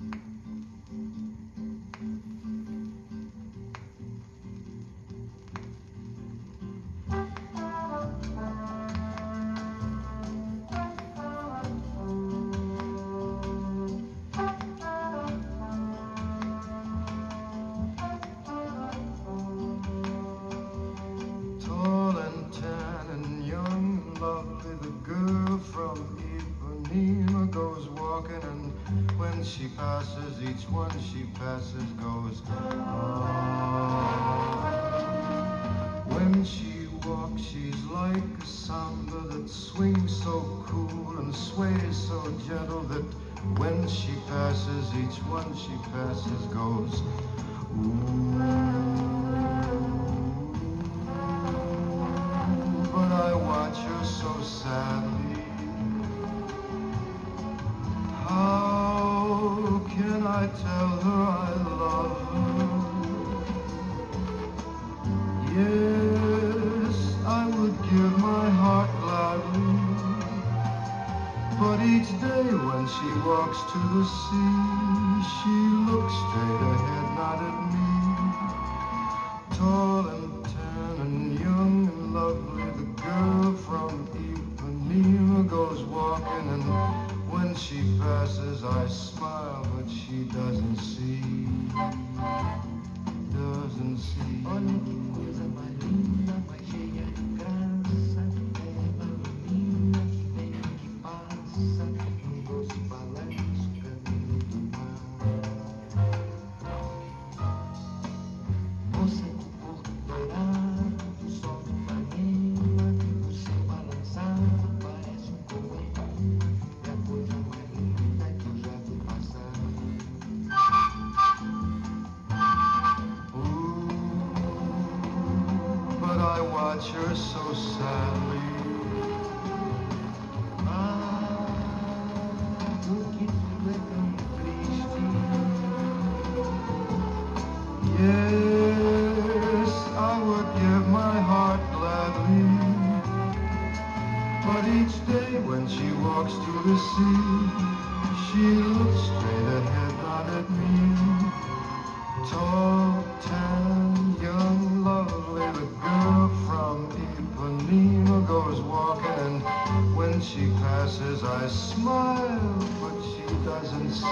thank you each one she passes goes. When she walks, she's like a samba that swings so cool and sways so gentle that when she passes, each one she passes goes ooh. But I watch her so sadly. I tell her I love her? Yes, I would give my heart gladly. But each day when she walks to the sea, When she passes, I smile, but she doesn't see.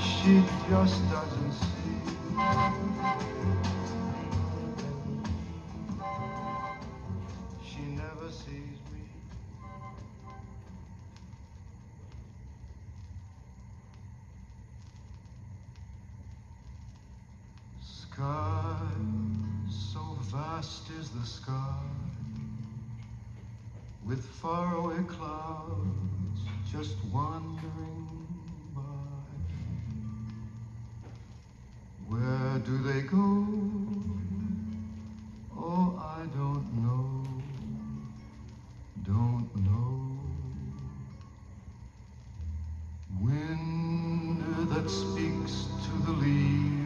She just doesn't see. sky with faraway clouds just wandering by. Where do they go? Oh, I don't know, don't know. Wind that speaks to the leaves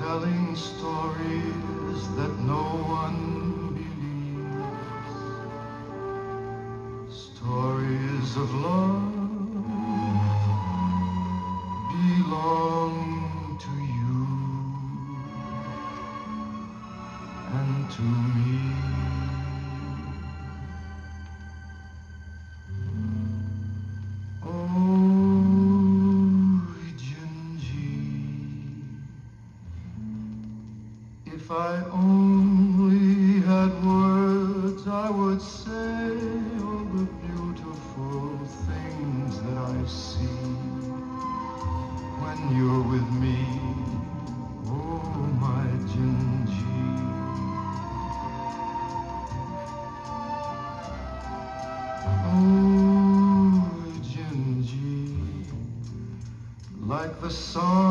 telling stories that no one believes. Stories of love. song.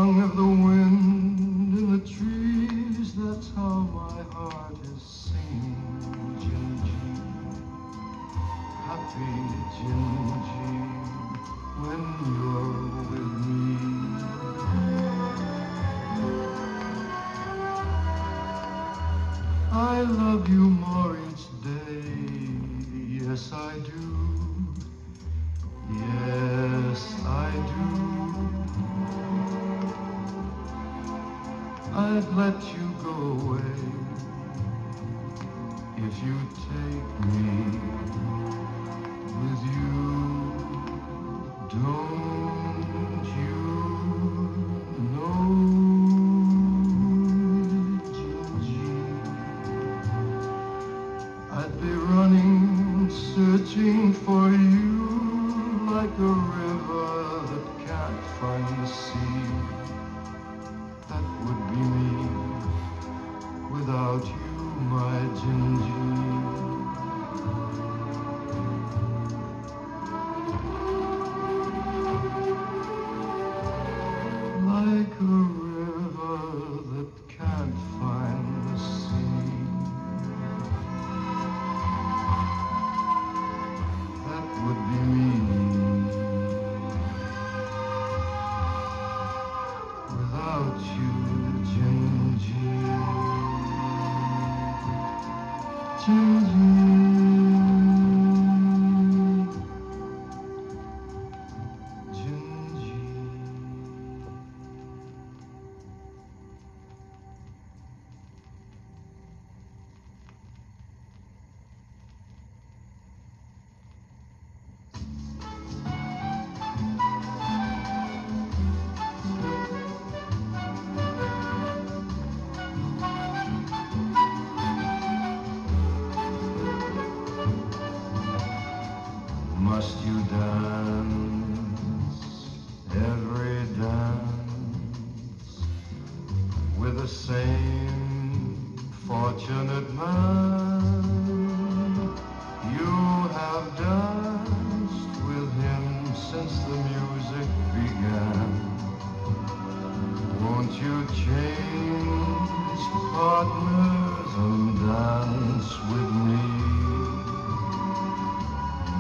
partners and dance with me?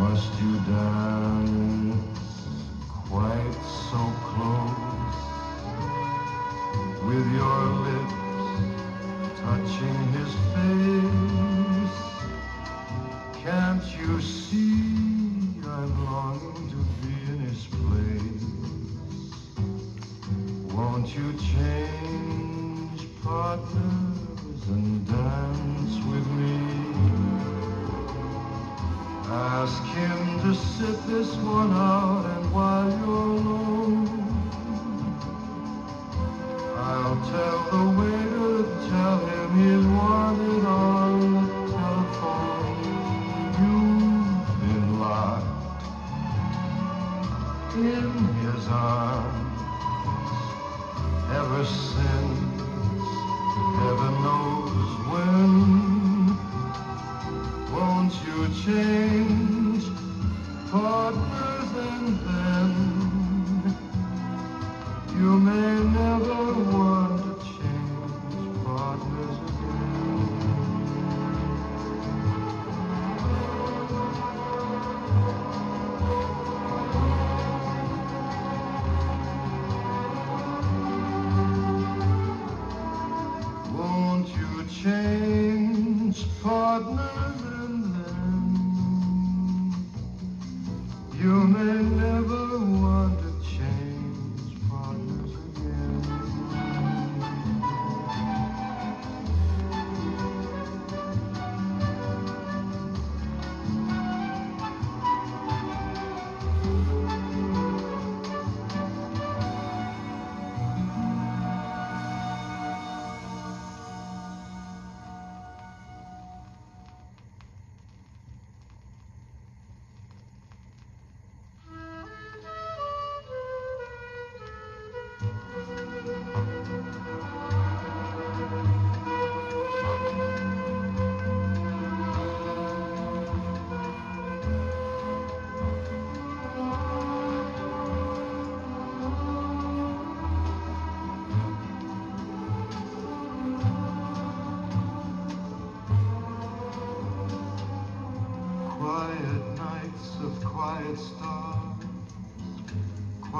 Must you dance quite so close with your lips touching his face? in his arms ever since, heaven knows when. Won't you change, partner?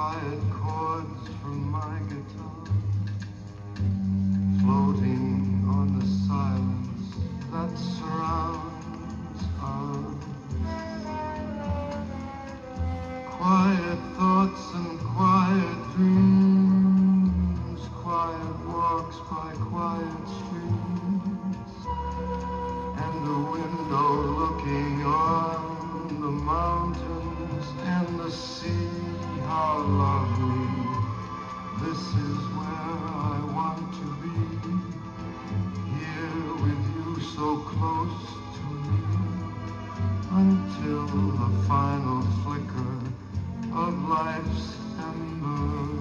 quiet chords from my guitar floating on the silence that surrounds us. Quiet thoughts and quiet dreams, quiet walks by quiet streams, and the window looking on the mountains and the sea. How lovely! This is where I want to be. Here with you so close to me until the final flicker of life's ember.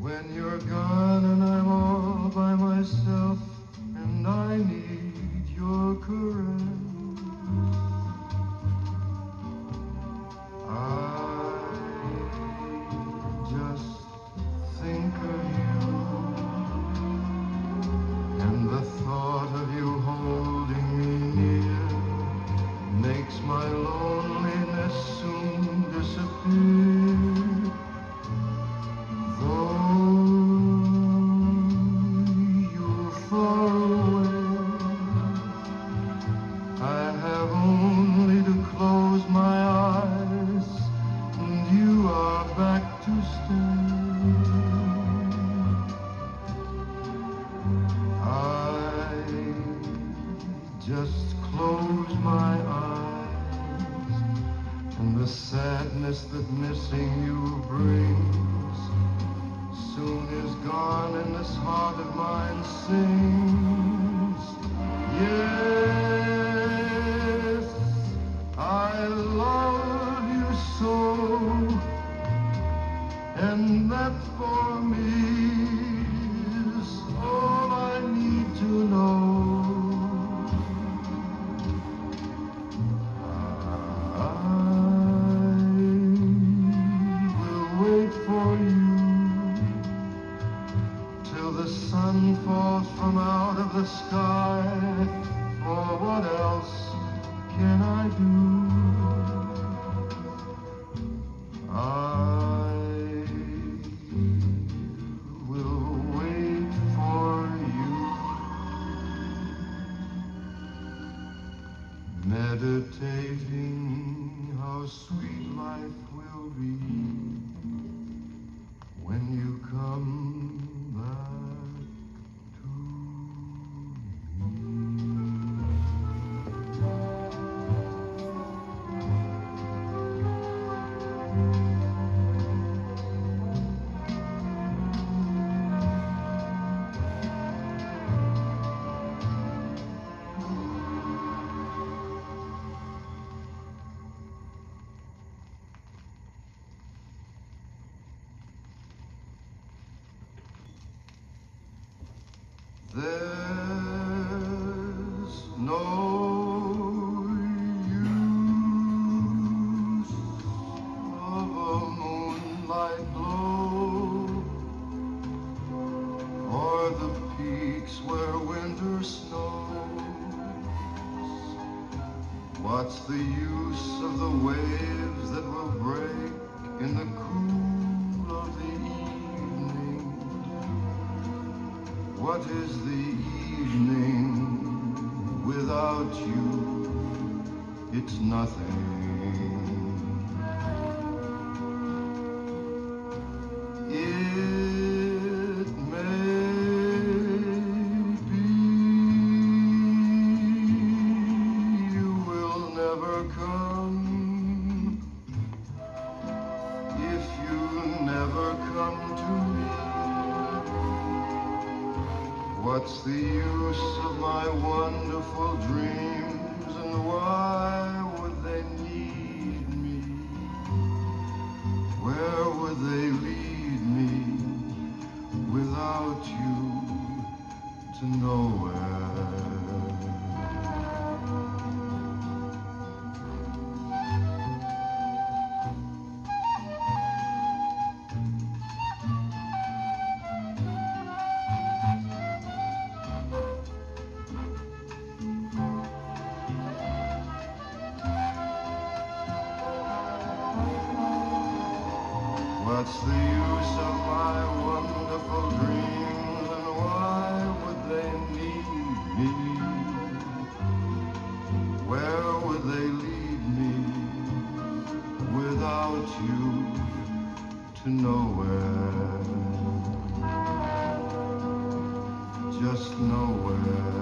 When you're gone and I'm all by myself, the sadness that missing you brings soon is gone, and this heart of mine sings. Yes, I love you so. And that for meditating how sweet life will be the use of the waves that will break in the cool of the evening? What is the evening without you? It's nothing. Use of my wonderful dreams and why would they need me? Where would they lead me without you to nowhere? To nowhere? Just nowhere.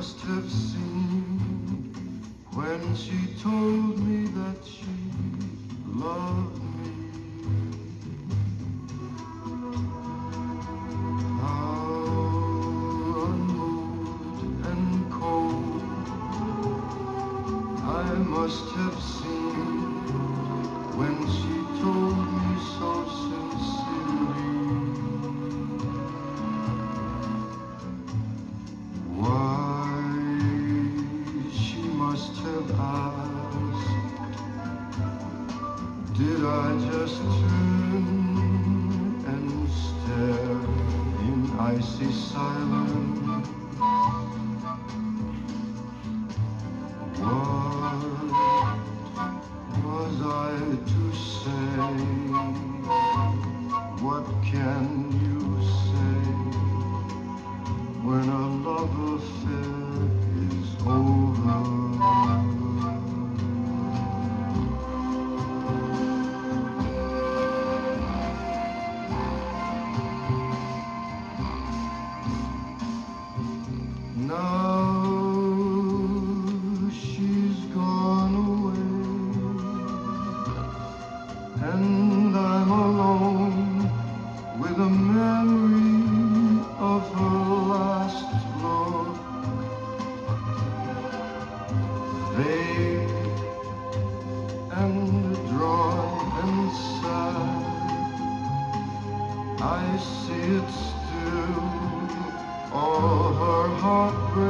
Must have seen when she told me that she loved me. To say? What can you say when a love affair is over? Her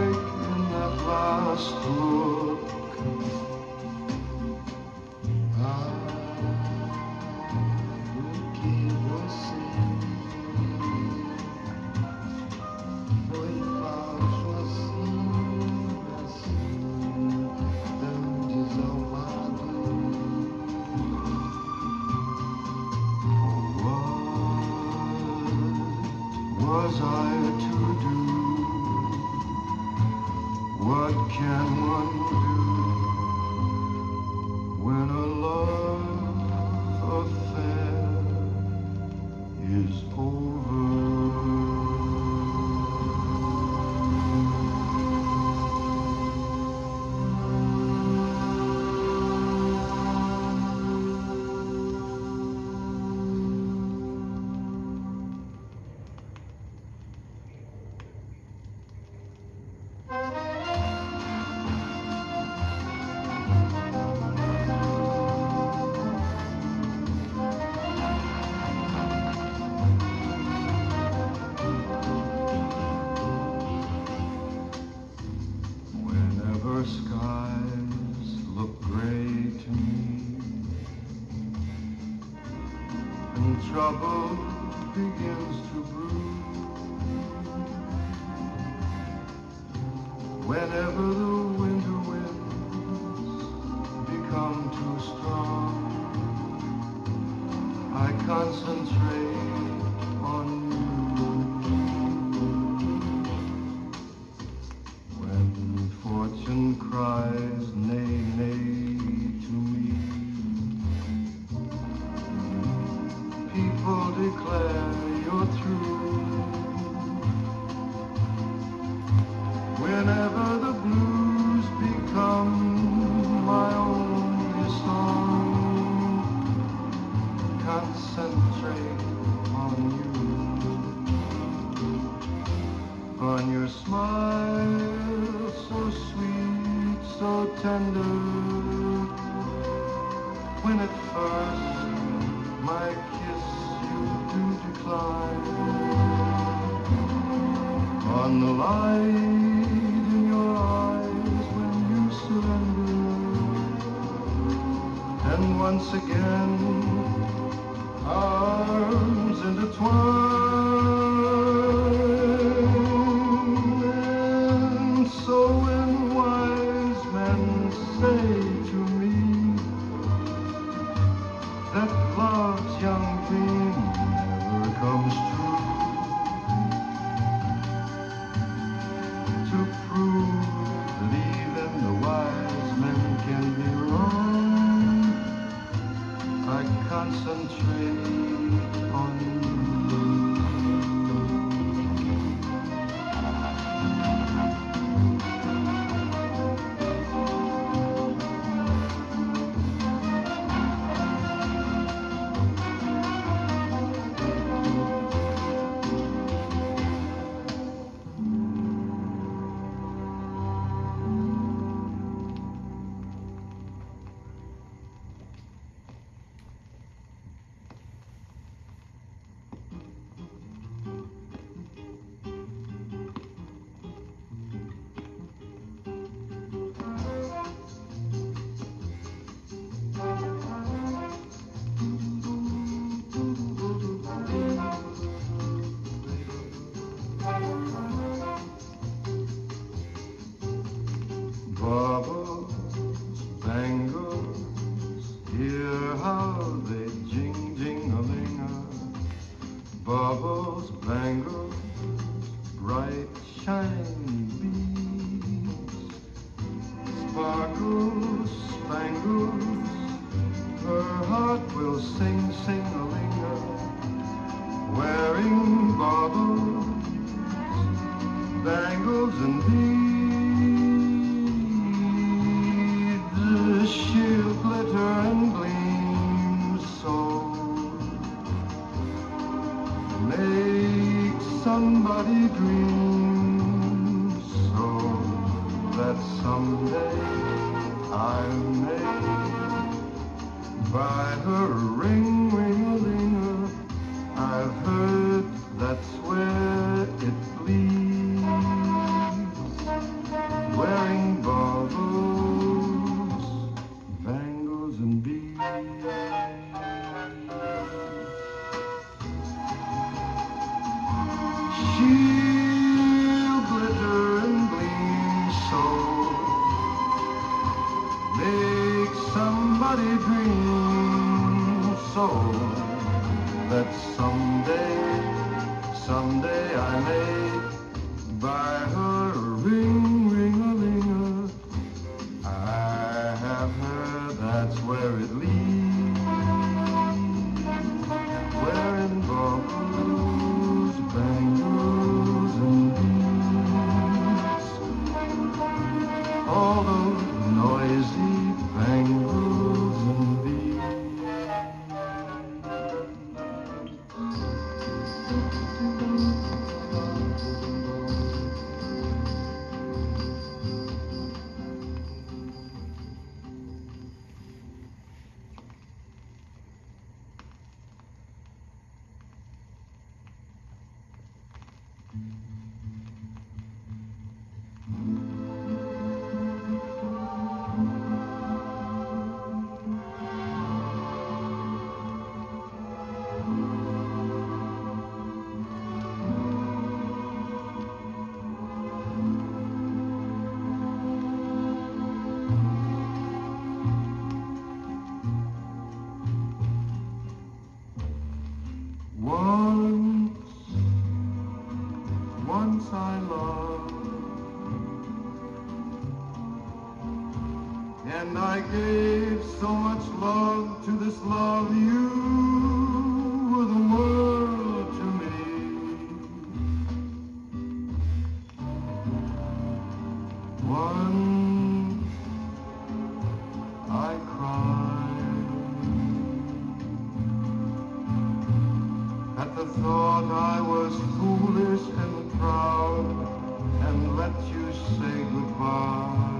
Satan cries, Nay. so that someday, someday I may buy her. the thought I was foolish and proud and let you say goodbye.